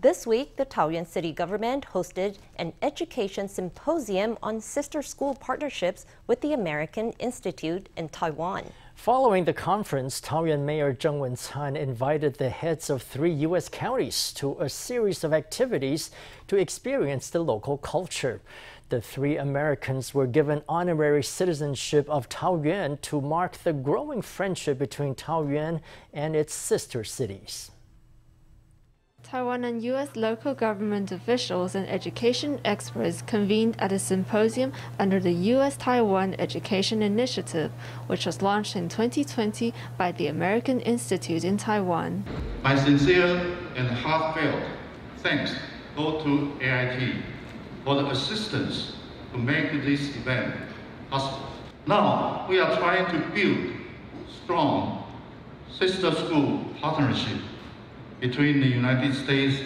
This week, the Taoyuan city government hosted an education symposium on sister school partnerships with the American Institute in Taiwan. Following the conference, Taoyuan Mayor Cheng Wen-tsan invited the heads of three U.S. counties to a series of activities to experience the local culture. The three Americans were given honorary citizenship of Taoyuan to mark the growing friendship between Taoyuan and its sister cities. Taiwan and U.S. local government officials and education experts convened at a symposium under the U.S. Taiwan Education Initiative, which was launched in 2020 by the American Institute in Taiwan. My sincere and heartfelt thanks go to AIT for the assistance to make this event possible. Now we are trying to build strong sister school partnership between the United States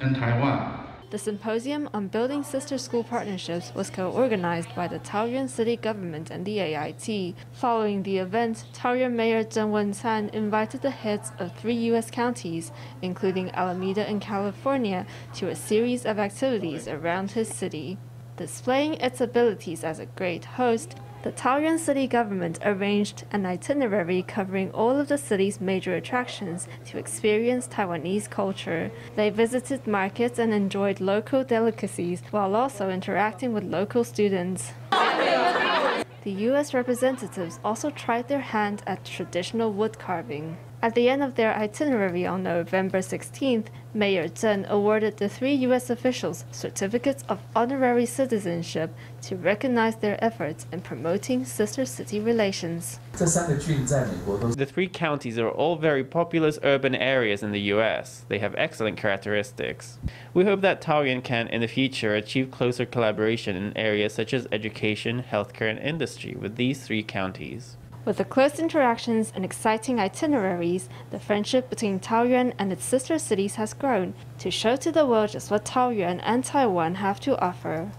and Taiwan. The symposium on building sister school partnerships was co-organized by the Taoyuan city government and the AIT. Following the event, Taoyuan Mayor Cheng Wen-tsan invited the heads of three U.S. counties, including Alameda and California, to a series of activities around his city. Displaying its abilities as a great host, the Taoyuan city government arranged an itinerary covering all of the city's major attractions to experience Taiwanese culture. They visited markets and enjoyed local delicacies while also interacting with local students. The U.S. representatives also tried their hand at traditional wood carving. At the end of their itinerary on November 16th, Mayor Cheng awarded the three U.S. officials certificates of honorary citizenship to recognize their efforts in promoting sister city relations. The three counties are all very populous urban areas in the U.S. They have excellent characteristics. We hope that Taoyuan can, in the future, achieve closer collaboration in areas such as education, healthcare, and industry with these three counties. With the close interactions and exciting itineraries, the friendship between Taoyuan and its sister cities has grown to show to the world just what Taoyuan and Taiwan have to offer.